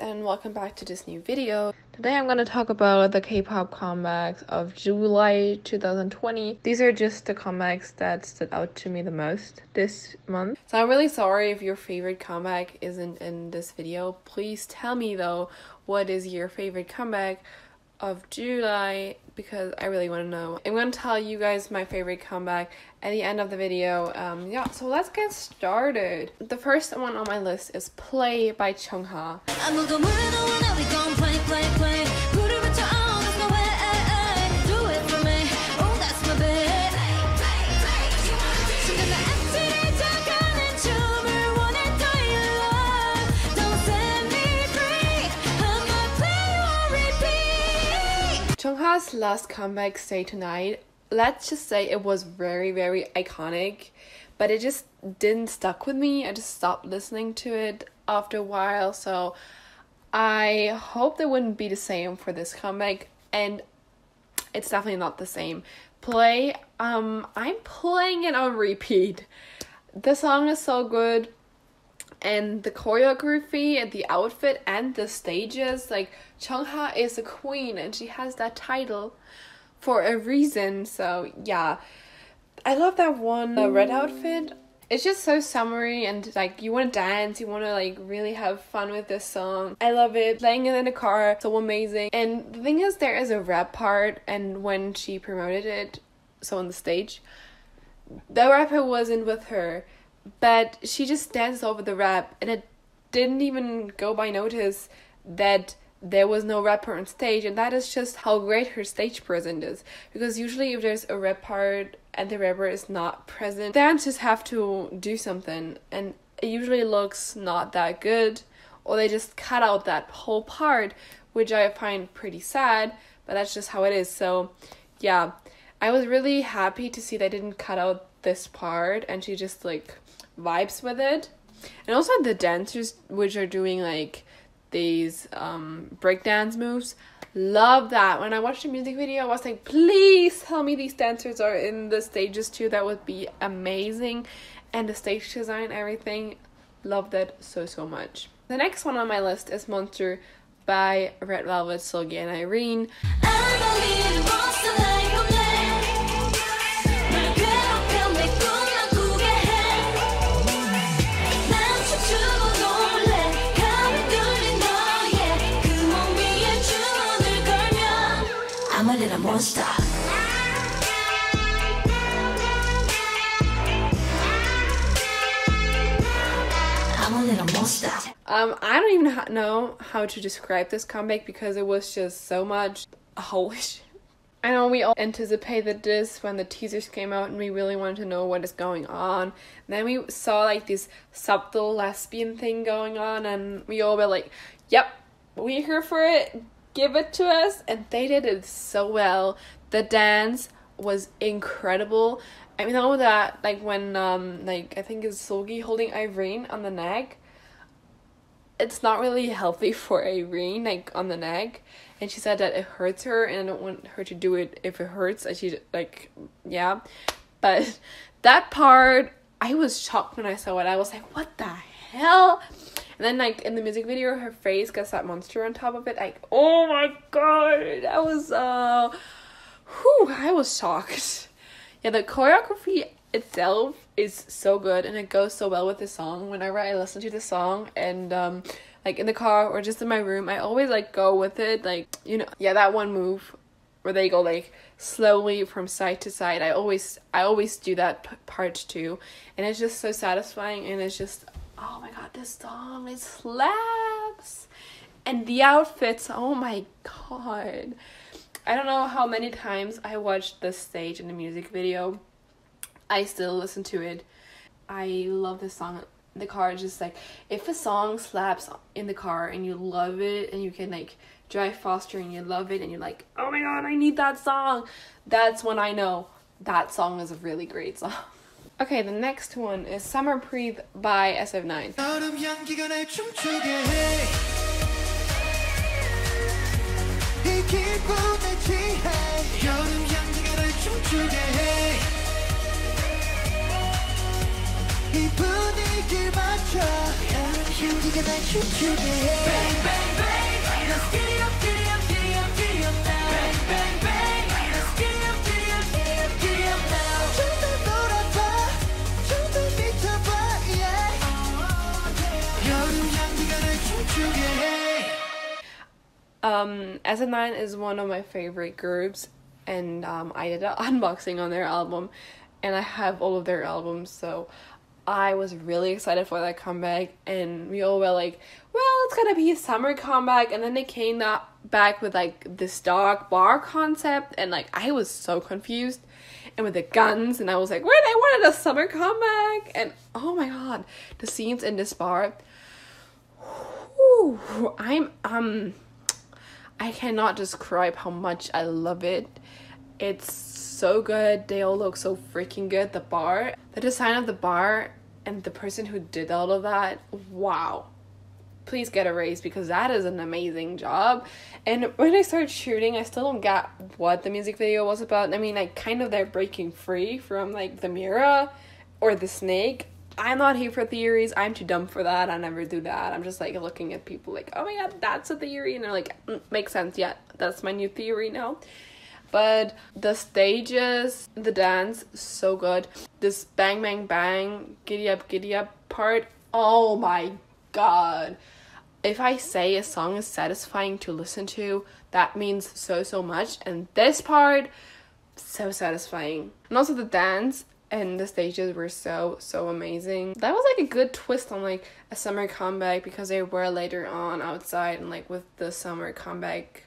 and welcome back to this new video. Today I'm going to talk about the K-pop comebacks of July 2020. These are just the comebacks that stood out to me the most this month. So I'm really sorry if your favorite comeback isn't in this video. Please tell me though, what is your favorite comeback of July because I really want to know. I'm going to tell you guys my favorite comeback at the end of the video. Um, yeah, so let's get started. The first one on my list is Play by Chungha. Chungha's last comeback, Stay Tonight, let's just say it was very, very iconic, but it just didn't stuck with me. I just stopped listening to it after a while, so I hope they wouldn't be the same for this comeback, and it's definitely not the same. Play, um, I'm playing it on repeat. The song is so good and the choreography and the outfit and the stages like Chungha is a queen and she has that title for a reason so yeah. I love that one the red outfit. It's just so summery and like you want to dance you want to like really have fun with this song. I love it. Playing it in the car so amazing. And the thing is there is a rap part and when she promoted it so on the stage the rapper wasn't with her but she just danced over the rap and it didn't even go by notice that there was no rapper on stage and that is just how great her stage presence is. Because usually if there's a rap part and the rapper is not present dancers have to do something and it usually looks not that good or they just cut out that whole part which i find pretty sad but that's just how it is. So yeah. I was really happy to see they didn't cut out this part and she just like vibes with it. And also the dancers which are doing like these um breakdance moves. Love that. When I watched the music video, I was like, please tell me these dancers are in the stages too. That would be amazing. And the stage design, everything, loved it so so much. The next one on my list is Monster by Red Velvet, Seulgi and Irene. Monster. I'm a little monster. Um, I don't even know how to describe this comeback because it was just so much. Holy shit. I know we all anticipated this when the teasers came out and we really wanted to know what is going on. And then we saw like this subtle lesbian thing going on and we all were like, yep, we're here for it give it to us and they did it so well. The dance was incredible. I mean all that like when um like i think it's Seulgi holding irene on the neck it's not really healthy for irene like on the neck. And she said that it hurts her and i don't want her to do it if it hurts and she like yeah. But that part i was shocked when i saw it. I was like what the hell and then like in the music video, her face gets that monster on top of it. Like, oh my god, that was uh, whew, I was shocked. Yeah, the choreography itself is so good and it goes so well with the song. Whenever I listen to the song and um like in the car or just in my room, I always like go with it. Like, you know, yeah, that one move where they go like slowly from side to side. I always I always do that part too. And it's just so satisfying and it's just oh my god, this song it slaps. And the outfits, oh my god. I don't know how many times I watched this stage in the music video. I still listen to it. I love this song. The car is just like if a song slaps in the car and you love it and you can like drive faster and you love it and you're like, oh my god, I need that song. That's when I know that song is a really great song. Okay, the next one is Summer Breathe by SF9. Um, SF9 is one of my favorite groups, and um, I did an unboxing on their album, and I have all of their albums, so I was really excited for that comeback, and we all were like, well, it's gonna be a summer comeback, and then they came back with like this dark bar concept, and like I was so confused, and with the guns, and I was like, wait, I wanted a summer comeback, and oh my god, the scenes in this bar, whew, I'm um I cannot describe how much I love it. It's so good. They all look so freaking good. The bar, the design of the bar, and the person who did all of that, wow. Please get a raise because that is an amazing job. And when I started shooting, I still don't get what the music video was about. I mean, like, kind of they're breaking free from like the mirror or the snake I'm not here for theories. I'm too dumb for that. I never do that. I'm just like looking at people like, oh my god, that's a theory. And they're like, mm, makes sense. Yeah, that's my new theory now. But the stages, the dance, so good. This bang, bang, bang, giddy up, giddy up part. Oh my god. If I say a song is satisfying to listen to, that means so, so much. And this part, so satisfying. And also the dance, and the stages were so so amazing. That was like a good twist on like a summer comeback because they were later on outside and like with the summer comeback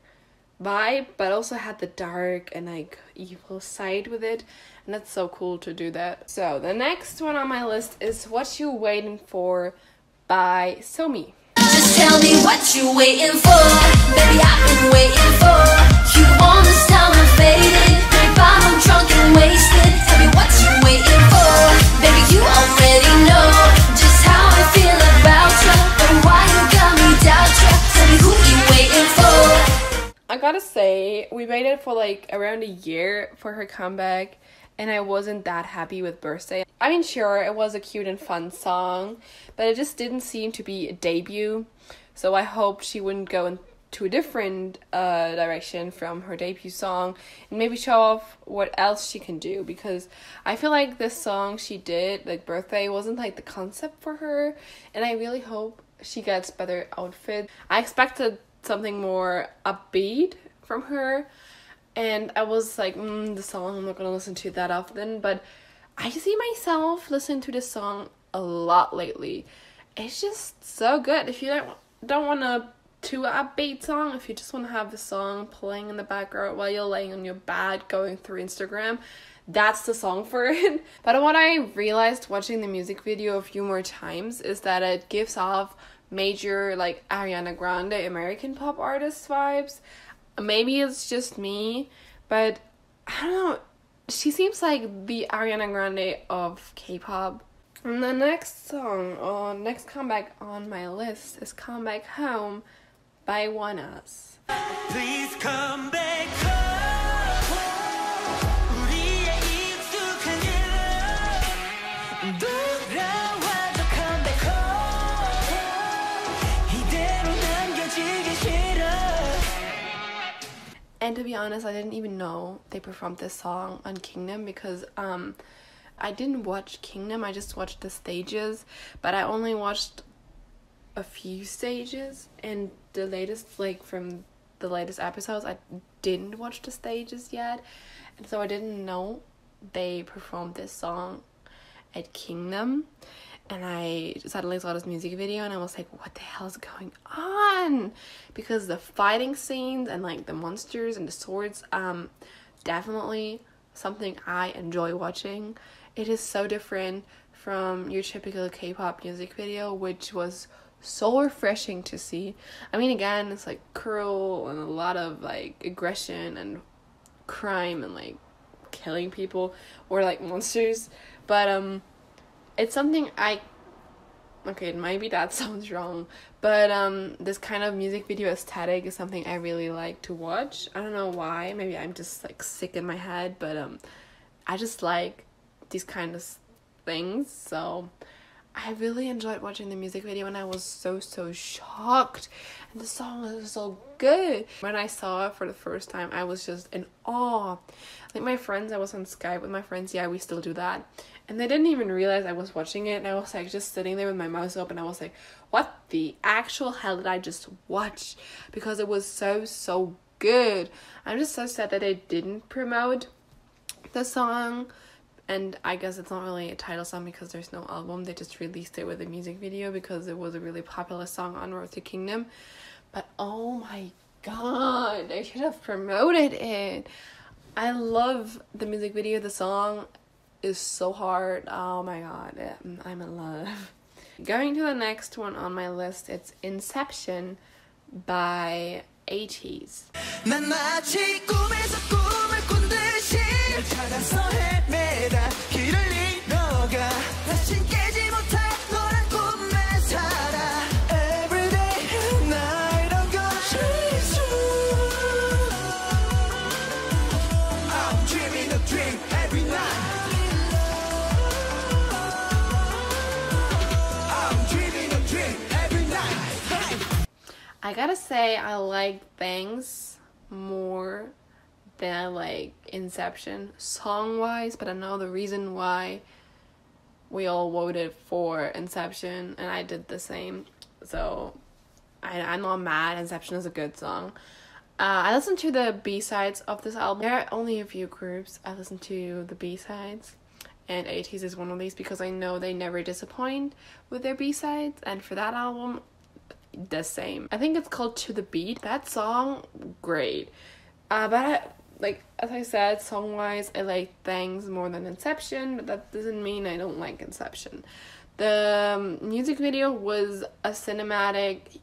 vibe but also had the dark and like evil side with it and that's so cool to do that. So the next one on my list is what you waiting for by somi. Just tell me what you waiting for. Baby i've been waiting around a year for her comeback and I wasn't that happy with Birthday. I mean, sure, it was a cute and fun song, but it just didn't seem to be a debut. So I hoped she wouldn't go into a different uh, direction from her debut song and maybe show off what else she can do because I feel like this song she did, like Birthday, wasn't like the concept for her and I really hope she gets better outfit. I expected something more upbeat from her and I was like, mm, the song I'm not gonna listen to that often, but I see myself listening to this song a lot lately. It's just so good. If you don't don't want to to upbeat song if you just want to have the song playing in the background while you're laying on your bed going through Instagram. That's the song for it. But what I realized watching the music video a few more times is that it gives off major like Ariana Grande American pop artist vibes. Maybe it's just me, but I don't know. She seems like the Ariana Grande of K-pop. And the next song or next comeback on my list is Come Back Home by ONEUS. Please come back And to be honest, I didn't even know they performed this song on Kingdom because um I didn't watch Kingdom, I just watched the stages, but I only watched a few stages and the latest like from the latest episodes I didn't watch the stages yet. And so I didn't know they performed this song at Kingdom and I suddenly saw this music video and I was like what the hell is going on because the fighting scenes and like the monsters and the swords um definitely something I enjoy watching it is so different from your typical K-pop music video which was so refreshing to see. I mean, again, it's like cruel and a lot of like aggression and crime and like killing people or like monsters, but um, it's something I. Okay, maybe that sounds wrong, but um, this kind of music video aesthetic is something I really like to watch. I don't know why. Maybe I'm just like sick in my head, but um, I just like these kind of things. So I really enjoyed watching the music video and I was so so shocked and the song was so good. When I saw it for the first time I was just in awe. Like my friends, I was on Skype with my friends, yeah we still do that. And they didn't even realize I was watching it and I was like just sitting there with my mouth open. I was like what the actual hell did I just watch? Because it was so so good. I'm just so sad that they didn't promote the song and I guess it's not really a title song because there's no album. They just released it with a music video because it was a really popular song on Road to Kingdom. But oh my god, they should have promoted it. I love the music video. The song is so hard. Oh my god, I'm in love. Going to the next one on my list, it's Inception by ATEEZ. I gotta say I like THANXX more than like Inception song wise, but I know the reason why we all voted for Inception and I did the same. So I, I'm not mad. Inception is a good song. Uh, I listened to the B sides of this album. There are only a few groups I listen to the B sides, and ATEEZ is one of these because I know they never disappoint with their B sides, and for that album, the same. I think it's called To the Beat. That song, great. Uh, but I, like as I said, song wise, I like THANXX more than Inception, but that doesn't mean I don't like Inception. The um, music video was a cinematic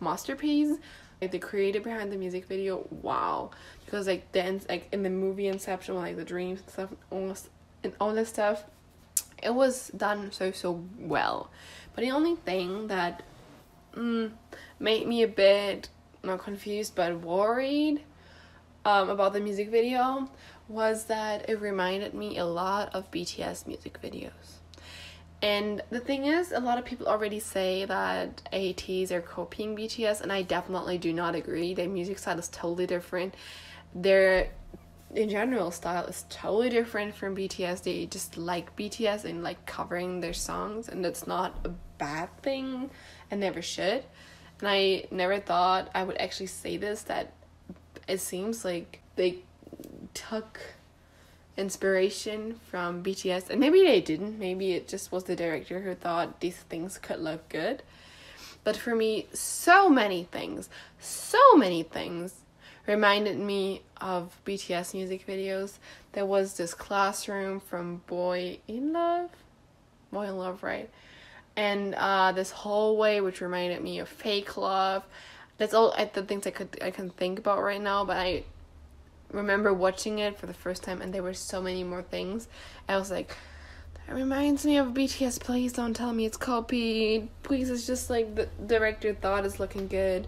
masterpiece. Like the creator behind the music video, wow! Because like dance, like in the movie Inception, like the dreams and stuff, almost and all this stuff, it was done so so well. But the only thing that mm, made me a bit not confused but worried um, about the music video was that it reminded me a lot of BTS music videos. And the thing is, a lot of people already say that ATEEZ are copying BTS, and I definitely do not agree. Their music style is totally different. Their in general style is totally different from BTS. They just like BTS and like covering their songs, and it's not a bad thing and never should. And I never thought I would actually say this that it seems like they took inspiration from BTS and maybe they didn't. Maybe it just was the director who thought these things could look good. But for me so many things so many things reminded me of BTS music videos. There was this classroom from Boy in Love. Boy in Love right and uh, this hallway which reminded me of Fake Love that's all the things I could I can think about right now. But I remember watching it for the first time, and there were so many more things. I was like, that reminds me of BTS. Please don't tell me it's copied. Please, it's just like the director thought is looking good.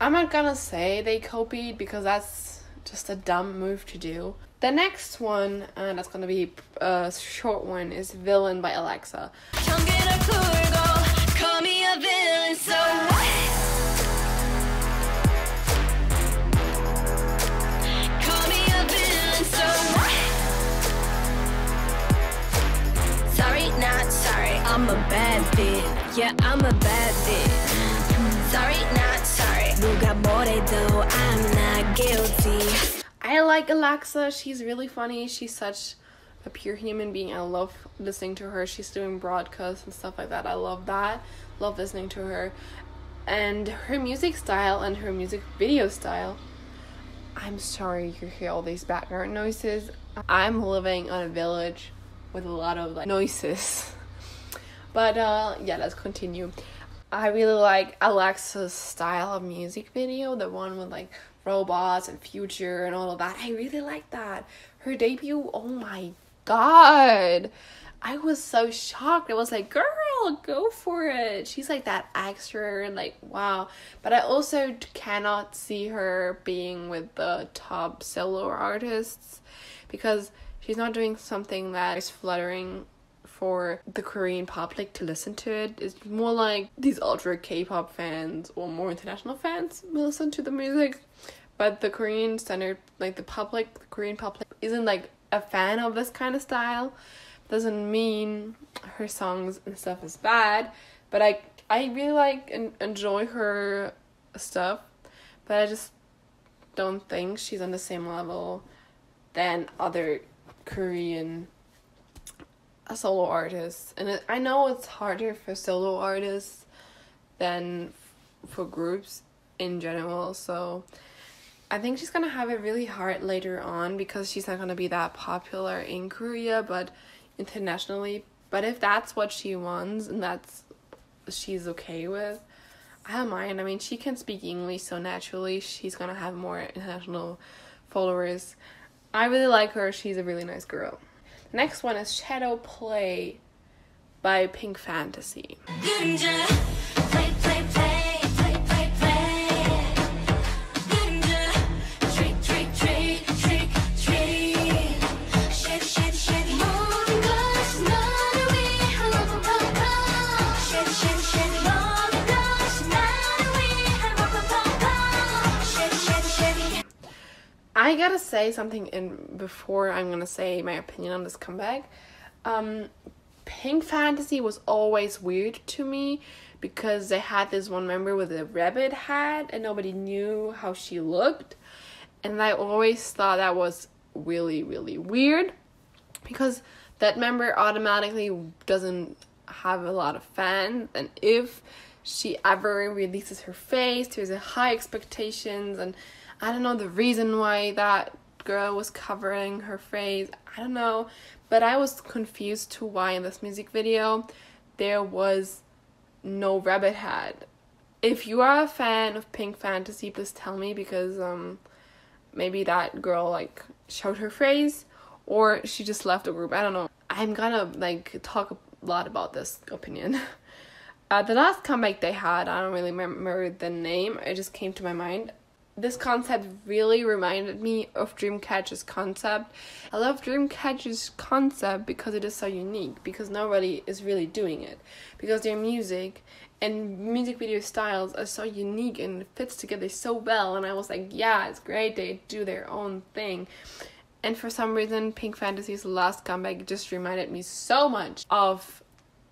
I'm not gonna say they copied because that's just a dumb move to do. The next one, and uh, that's gonna be a short one, is Villain by Alexa. I'm a bad bitch. Yeah, I'm a bad bitch. Sorry, not sorry. 누가 뭐래도 I'm not guilty. I like Alexa. She's really funny. She's such a pure human being. I love listening to her. She's doing broadcasts and stuff like that. I love that. Love listening to her. And her music style and her music video style. I'm sorry you hear all these background noises. I'm living on a village with a lot of like noises. But uh, yeah, let's continue. I really like Alexa's style of music video, the one with like robots and future and all of that. I really like that. Her debut, oh my god. I was so shocked. I was like, girl, go for it. She's like that extra and like, wow. But I also cannot see her being with the top solo artists because she's not doing something that is fluttering for the Korean public to listen to it. It's more like these ultra K-pop fans or more international fans will listen to the music. But the Korean standard, like the public, the Korean public isn't like a fan of this kind of style. Doesn't mean her songs and stuff is bad, but I I really like and enjoy her stuff, but I just don't think she's on the same level than other Korean solo artists. And I know it's harder for solo artists than for groups in general. So I think she's gonna have it really hard later on because she's not gonna be that popular in Korea, but internationally. But if that's what she wants and that's she's okay with, I don't mind. I mean, she can speak English so naturally, she's gonna have more international followers. I really like her. She's a really nice girl. Next one is Shadow Play by Pink Fantasy. Gotta say something in before I'm gonna say my opinion on this comeback. Um, Pink Fantasy was always weird to me because they had this one member with a rabbit hat and nobody knew how she looked, and I always thought that was really really weird because that member automatically doesn't have a lot of fans, and if she ever releases her face, there's a high expectations and I don't know the reason why that girl was covering her face. I don't know, but I was confused to why in this music video there was no rabbit head. If you are a fan of Pink Fantasy, please tell me because um maybe that girl like showed her face or she just left the group. I don't know. I'm gonna like talk a lot about this opinion. Uh, the last comeback they had, I don't really remember the name. It just came to my mind this concept really reminded me of Dreamcatcher's concept. I love Dreamcatcher's concept because it is so unique, because nobody is really doing it. Because their music and music video styles are so unique and fits together so well and I was like, yeah, it's great they do their own thing. And for some reason Pink Fantasy's last comeback just reminded me so much of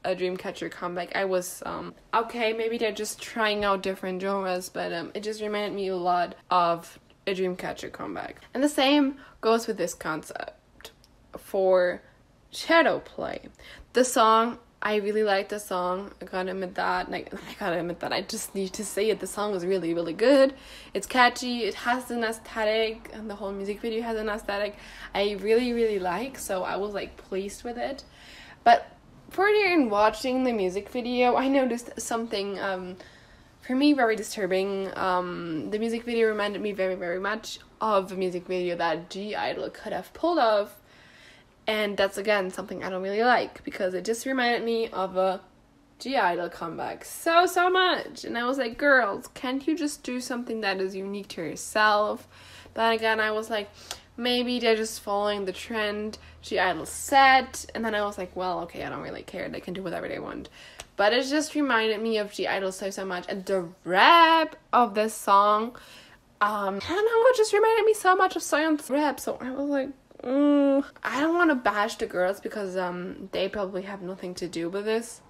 a Dreamcatcher comeback. I was um okay, maybe they're just trying out different genres, but um it just reminded me a lot of a Dreamcatcher comeback. And the same goes with this concept for Shadow Play. The song I really like the song. I gotta admit that. Like I gotta admit that. I just need to say it. The song is really, really good. It's catchy. It has an aesthetic, and the whole music video has an aesthetic I really, really like. So I was like pleased with it. But further in watching the music video, I noticed something um, for me very disturbing. Um, the music video reminded me very, very much of a music video that (G)I-DLE could have pulled off. And that's again something I don't really like because it just reminded me of a (G)I-DLE comeback so, so much. And I was like, girls, can't you just do something that is unique to yourself? But again, I was like, maybe they're just following the trend. (G)I-DLE set and then I was like well okay I don't really care. They can do whatever they want. But it just reminded me of (G)I-DLE so so much and the rap of this song. Um I don't know it just reminded me so much of Soyeon's rap. So I was like mm, I don't want to bash the girls because um they probably have nothing to do with this.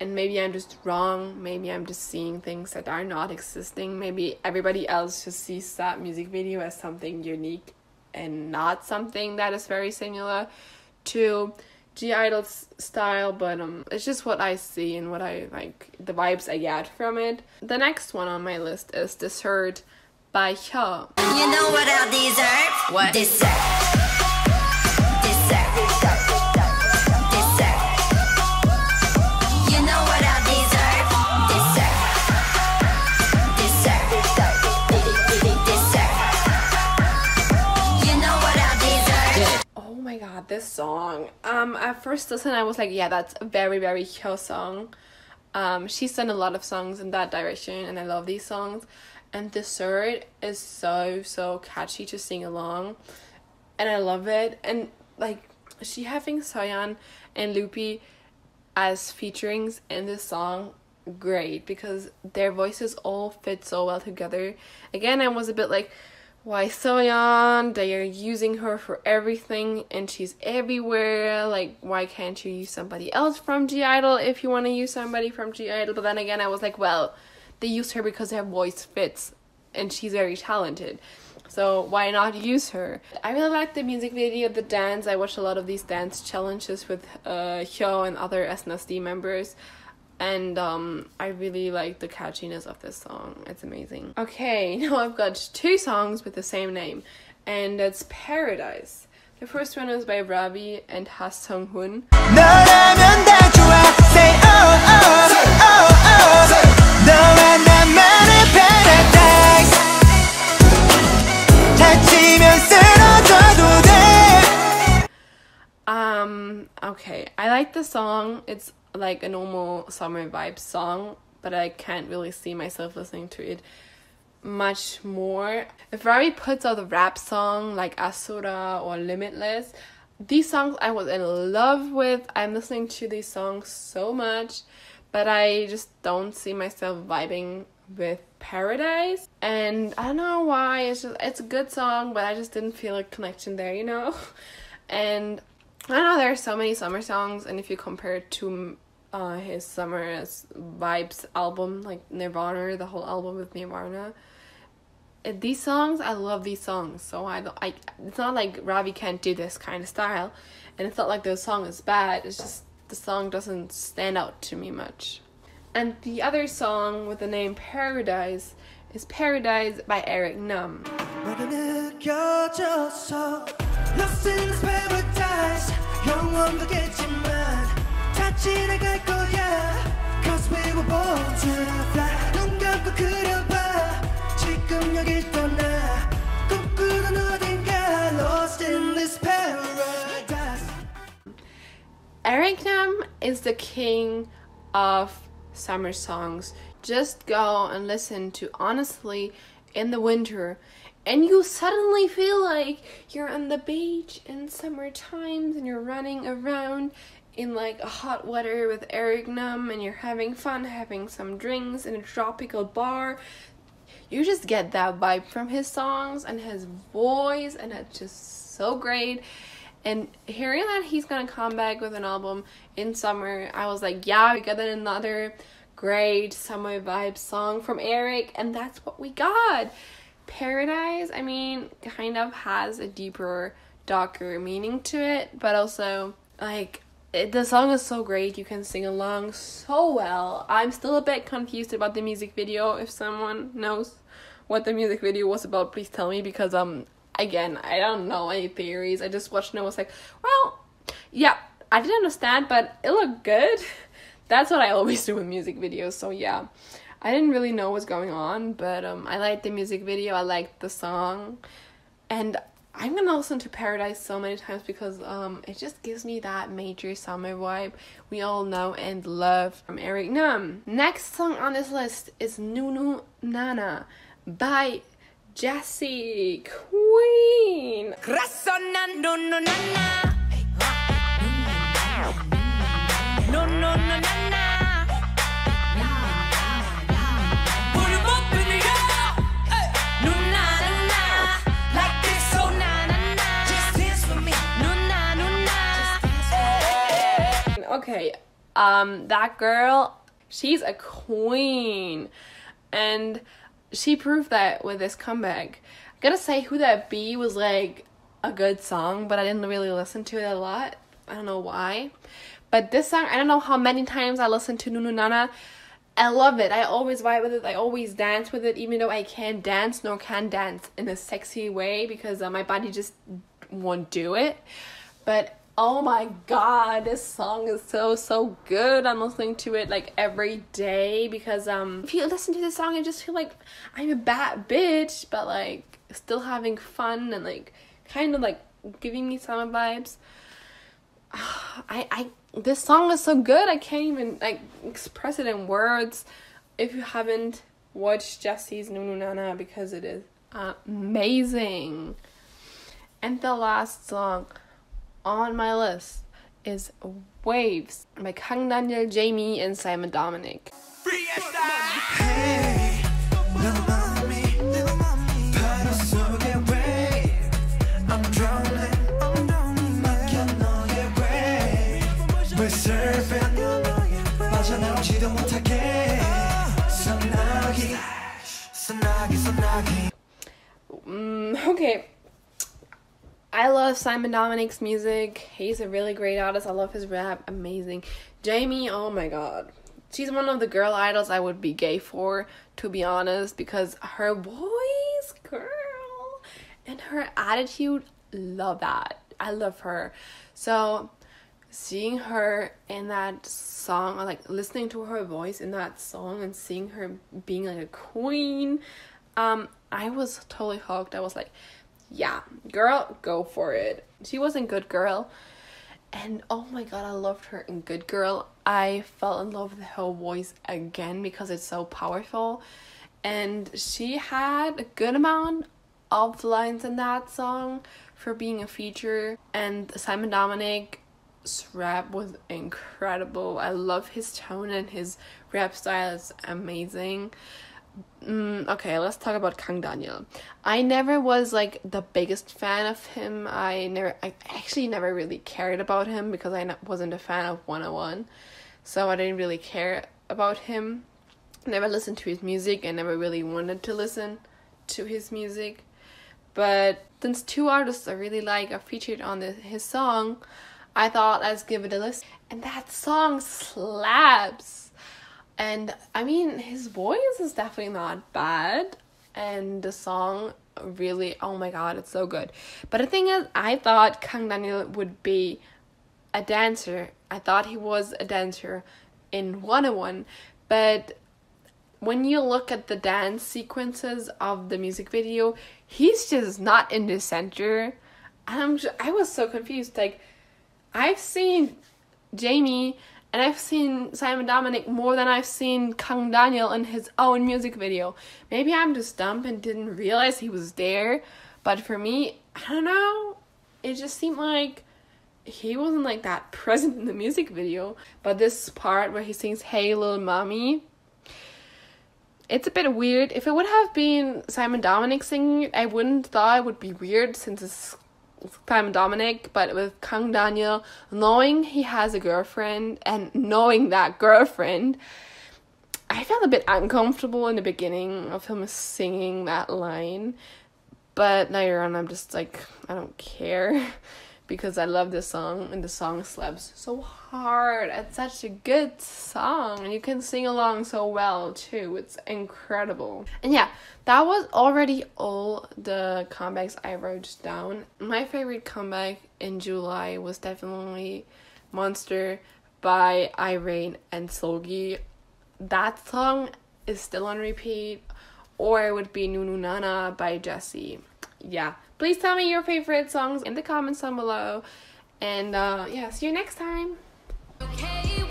And maybe I'm just wrong. Maybe I'm just seeing things that are not existing. Maybe everybody else just sees that music video as something unique and not something that is very similar to (G)I-DLE's style, but um, it's just what I see and what I like, the vibes I get from it. The next one on my list is Dessert by Hyo. You know what I deserve? What? Dessert. This song. Um, at first listen, I was like, yeah, that's a very, very Hyo song. Um, she's done a lot of songs in that direction, and I love these songs. And Dessert is so, so catchy to sing along. And I love it. And, like, she having Soyeon and Loopy as featurings in this song great because their voices all fit so well together. Again, I was a bit like, why Soyeon? They are using her for everything and she's everywhere. Like, why can't you use somebody else from (G)I-DLE if you want to use somebody from (G)I-DLE? But then again, I was like, well, they use her because her voice fits and she's very talented. So why not use her? I really like the music video, the dance. I watched a lot of these dance challenges with uh, Hyo and other SNSD members. And um, I really like the catchiness of this song. It's amazing. Okay, now I've got two songs with the same name. And it's Paradise. The first one is by Ravi and Ha Sung Woon. Um, okay. I like the song. It's like a normal summer vibe song, but I can't really see myself listening to it much more. If Ravi puts out a rap song like Asura or Limitless, these songs I was in love with. I'm listening to these songs so much, but I just don't see myself vibing with Paradise. And I don't know why. It's just it's a good song, but I just didn't feel a connection there, you know. And I know there are so many summer songs, and if you compare it to uh, his summer vibes album, like Nirvana, the whole album with Nirvana, these songs I love these songs. So I, I, it's not like Ravi can't do this kind of style, and it's not like the song is bad. It's just the song doesn't stand out to me much. And the other song with the name Paradise is Paradise by Eric Nam Lost in this paradise 영원 가겠지만 다 지나갈 거야 Cause we were born to fly 눈 감고 그려봐 지금 여길 떠나 꿈꾸던 어딘가 Lost in this paradise Eric Nam is the king of summer songs. Just go and listen to Honestly in the winter and you suddenly feel like you're on the beach in summer times and you're running around in like a hot weather with Eric Nam and you're having fun having some drinks in a tropical bar. You just get that vibe from his songs and his voice and it's just so great. And hearing that he's gonna come back with an album in summer, I was like, yeah, we got another great summer vibe song from Eric, and that's what we got. Paradise, I mean, kind of has a deeper, darker meaning to it, but also, like, it, the song is so great, you can sing along so well. I'm still a bit confused about the music video. If someone knows what the music video was about, please tell me because, um, again, I don't know any theories. I just watched and I was like, well, yeah, I didn't understand, but it looked good. That's what I always do with music videos, so yeah. I didn't really know what's going on, but um, I liked the music video. I liked the song, and I'm gonna listen to Paradise so many times because um, it just gives me that major summer vibe we all know and love from Eric Nam. Next song on this list is Nunu Nana by Jessi Queen. No, no, no, okay, um, that girl, she's a queen. And she proved that with this comeback. I gotta say, Who That Be was like a good song, but I didn't really listen to it a lot. I don't know why. But this song, I don't know how many times I listened to Nunu Nana. I love it. I always vibe with it. I always dance with it, even though I can't dance nor can dance in a sexy way because uh, my body just won't do it. But oh my god this song is so so good. I'm listening to it like every day because um if you listen to this song i just feel like i'm a bad bitch but like still having fun and like kind of like giving me summer vibes. I i this song is so good. I can't even like express it in words. If you haven't watched Jessi's Nunu Nana because it is amazing. And the last song on my list is Waves by Kang Daniel, Jamie, and Simon Dominic. Mm, okay. I love Simon Dominic's music. He's a really great artist. I love his rap. Amazing. Jamie, oh my god. She's one of the girl idols I would be gay for, to be honest, because her voice, girl, and her attitude, love that. I love her. So, seeing her in that song, or like listening to her voice in that song and seeing her being like a queen, um, I was totally hooked. I was like, yeah, girl, go for it. She was in Good Girl. And oh my god, I loved her in Good Girl. I fell in love with her voice again because it's so powerful. And she had a good amount of lines in that song for being a feature. And Simon Dominic rap was incredible. I love his tone and his rap style is amazing. Mm, okay, let's talk about Kang Daniel. I never was like the biggest fan of him. I never, I actually never really cared about him because I wasn't a fan of 101. So I didn't really care about him. Never listened to his music and never really wanted to listen to his music. But since two artists I really like are featured on the, his song, I thought let's give it a listen. And that song slaps. And I mean, his voice is definitely not bad. And the song really, oh my god, it's so good. But the thing is, I thought Kang Daniel would be a dancer. I thought he was a dancer in 101. But when you look at the dance sequences of the music video, he's just not in the center. I'm just, I was so confused. Like, I've seen Jamie and I've seen Simon Dominic more than I've seen Kang Daniel in his own music video. Maybe I'm just dumb and didn't realize he was there, but for me, I don't know. It just seemed like he wasn't like that present in the music video. But this part where he sings Hey Little Mommy, it's a bit weird. If it would have been Simon Dominic singing it, I wouldn't thought it would be weird since it's Simon Dominic, but with Kang Daniel, knowing he has a girlfriend and knowing that girlfriend, I felt a bit uncomfortable in the beginning of him singing that line. But later on, I'm just like, I don't care. because I love this song and the song slaps so hard. It's such a good song and you can sing along so well too. It's incredible. And yeah, that was already all the comebacks I wrote down. My favorite comeback in July was definitely Monster by Irene and Seulgi. That song is still on repeat. Or it would be Nunu Nana by Jessi. Yeah, Please tell me your favorite songs in the comments down below. And uh, yeah, see you next time. Okay.